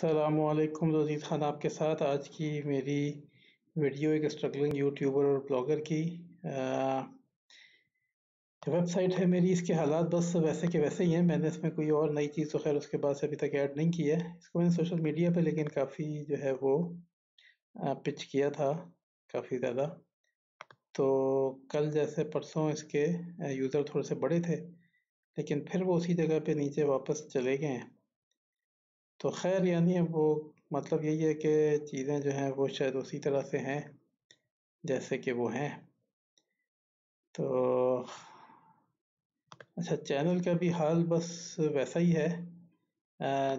असलकुम रजीज़ ख़ान आपके साथ। आज की मेरी वीडियो एक स्ट्रगलिंग यूट्यूबर और ब्लॉगर की वेबसाइट है मेरी, इसके हालात बस वैसे के वैसे ही हैं। मैंने इसमें कोई और नई चीज़ तो खैर उसके बाद से अभी तक ऐड नहीं की है। इसको मैंने सोशल मीडिया पे लेकिन काफ़ी जो है वो पिच किया था, काफ़ी ज़्यादा। तो कल जैसे परसों इसके यूज़र थोड़े से बड़े थे, लेकिन फिर वो उसी जगह पे नीचे वापस चले गए हैं। तो खैर यानी वो मतलब यही है कि चीज़ें जो हैं वो शायद उसी तरह से हैं, जैसे कि वो हैं। तो अच्छा चैनल का भी हाल बस वैसा ही है।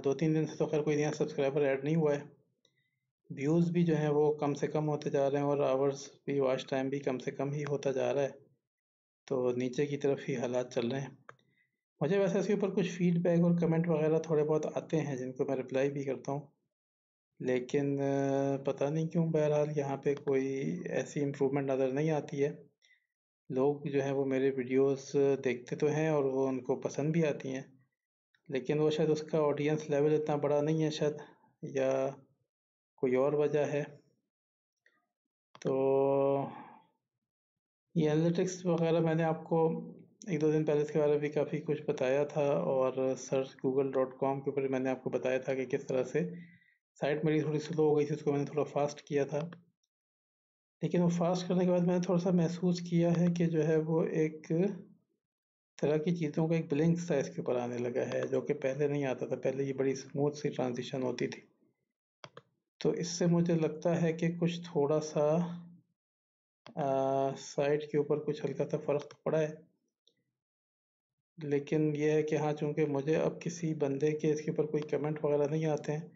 दो तीन दिन से तो खैर कोई नया सब्सक्राइबर ऐड नहीं हुआ है। व्यूज़ भी जो हैं वो कम से कम होते जा रहे हैं और आवर्स भी, वॉच टाइम भी कम से कम ही होता जा रहा है। तो नीचे की तरफ़ ही हालात चल रहे हैं। मुझे वैसे इसके ऊपर कुछ फीडबैक और कमेंट वगैरह थोड़े बहुत आते हैं, जिनको मैं रिप्लाई भी करता हूँ। लेकिन पता नहीं क्यों बहरहाल यहाँ पे कोई ऐसी इम्प्रूवमेंट नज़र नहीं आती है। लोग जो है वो मेरे वीडियोस देखते तो हैं और वो उनको पसंद भी आती हैं, लेकिन वो शायद उसका ऑडियंस लेवल इतना बड़ा नहीं है शायद, या कोई और वजह है। तो ये एनालिटिक्स वगैरह मैंने आपको एक दो दिन पहले इसके बारे में भी काफ़ी कुछ बताया था और सर्च गूगल डॉट कॉम के ऊपर मैंने आपको बताया था कि किस तरह से साइट मेरी थोड़ी स्लो हो गई थी, उसको मैंने थोड़ा फास्ट किया था। लेकिन वो फास्ट करने के बाद मैंने थोड़ा सा महसूस किया है कि जो है वो एक तरह की चीज़ों का एक ब्लिंक सा इसके ऊपर आने लगा है, जो कि पहले नहीं आता था, पहले ये बड़ी स्मूथ सी ट्रांजिशन होती थी। तो इससे मुझे लगता है कि कुछ थोड़ा सा साइट के ऊपर कुछ हल्का सा फ़र्क पड़ा है। लेकिन ये है कि हाँ चूँकि मुझे अब किसी बंदे के इसके ऊपर कोई कमेंट वगैरह नहीं आते हैं,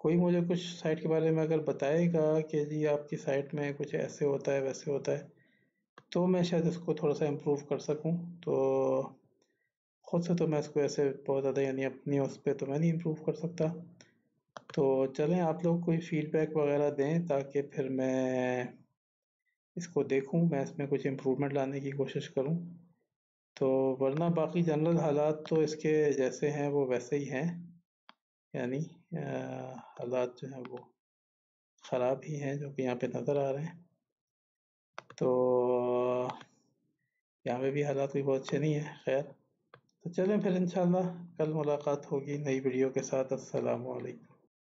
कोई मुझे कुछ साइट के बारे में अगर बताएगा कि जी आपकी साइट में कुछ ऐसे होता है, वैसे होता है तो मैं शायद इसको थोड़ा सा इम्प्रूव कर सकूँ। तो ख़ुद से तो मैं इसको ऐसे बहुत ज़्यादा यानी अपनी उस पर तो मैं नहीं इम्प्रूव कर सकता। तो चलें, आप लोग कोई फीडबैक वगैरह दें ताकि फिर मैं इसको देखूँ, मैं इसमें कुछ इम्प्रूवमेंट लाने की कोशिश करूँ। तो वरना बाकी जनरल हालात तो इसके जैसे हैं, वो वैसे ही हैं। यानी हालात जो हैं वो ख़राब ही हैं, जो कि यहाँ पे नज़र आ रहे हैं। तो यहाँ पे भी हालात कोई बहुत अच्छे नहीं हैं, खैर। तो चलें फिर इंशाल्लाह, कल मुलाकात होगी नई वीडियो के साथ। अस्सलाम वालेकुम